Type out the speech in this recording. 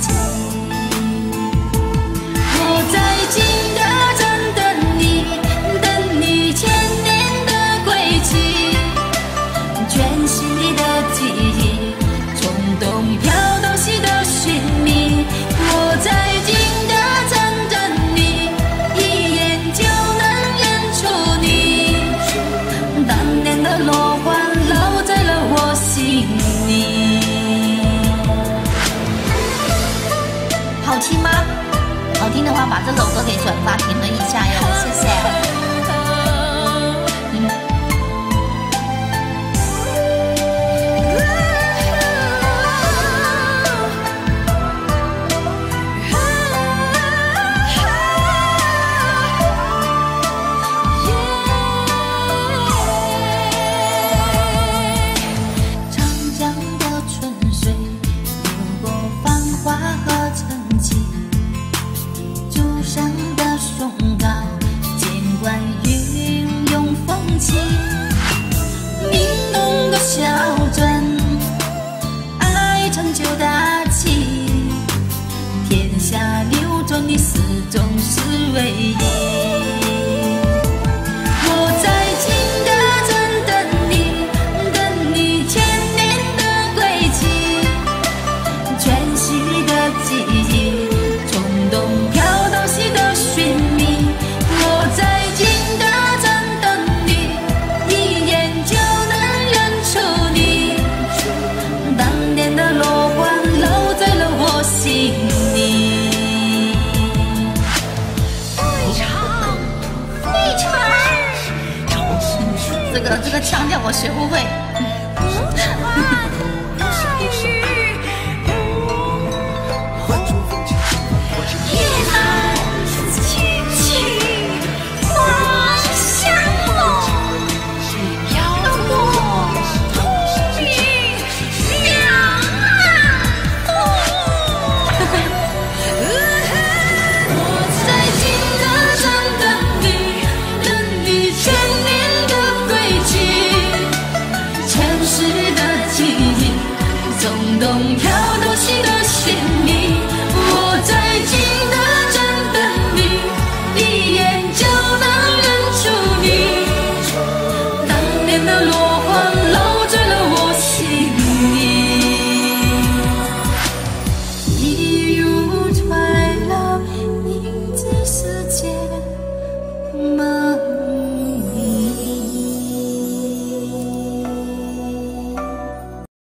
town. 好听吗？好听的话把这首歌给转发评论一下哟谢谢。松高，见惯云涌风起，玲珑的小镇，爱成就大器，天下流转的始终是唯一。这个腔调我学不会。